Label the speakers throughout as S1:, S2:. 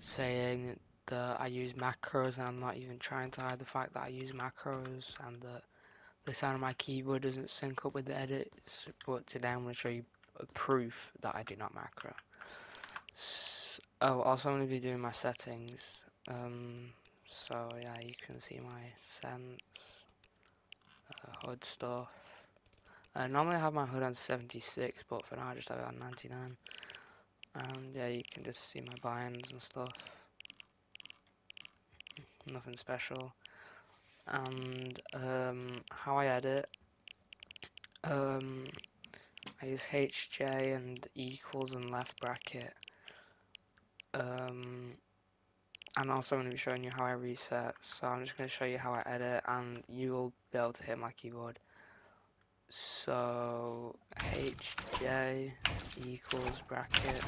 S1: saying that I use macros and I'm not even trying to hide the fact that I use macros and that the sound of my keyboard doesn't sync up with the edits but today I'm going to show you proof that I do not macro. So, oh also I'm going to be doing my settings um, so yeah you can see my sense, uh, HUD stuff. Normally I have my HUD on 76 but for now I just have it on 99 and yeah you can just see my binds and stuff. Nothing special. And um, how I edit um, I use HJ and equals and left bracket. Um, I'm also going to be showing you how I reset so I'm just going to show you how I edit and you will be able to hit my keyboard. So equals bracket.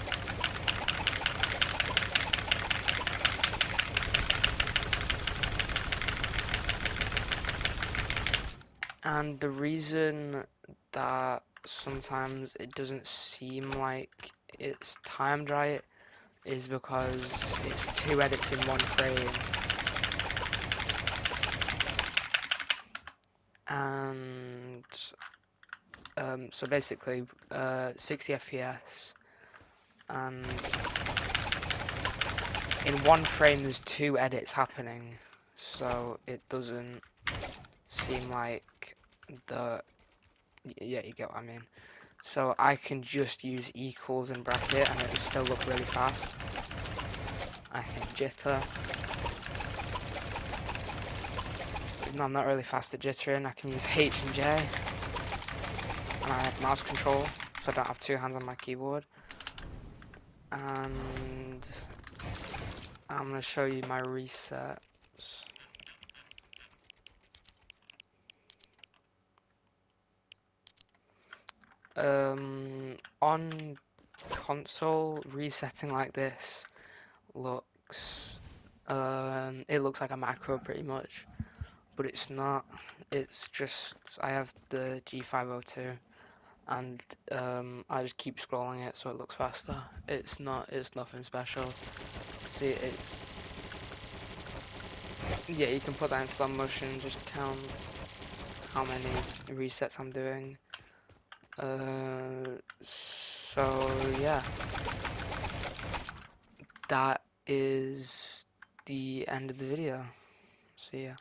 S1: And the reason that sometimes it doesn't seem like it's timed right is because it's two edits in one frame and um, so basically uh, 60 FPS and in one frame there's two edits happening so it doesn't seem like the yeah you get what I mean. So I can just use equals and bracket and it'll still look really fast. I can jitter. No, I'm not really fast at jittering I can use H and J and I have mouse control. So I don't have two hands on my keyboard. And I'm to show you my resets. Um, on console resetting like this looks um, it looks like a macro pretty much but it's not. It's just I have the G502 and um, I just keep scrolling it so it looks faster it's not it's nothing special see it yeah you can put that in slow motion just count how many resets I'm doing uh, so yeah, that is the end of the video. See ya.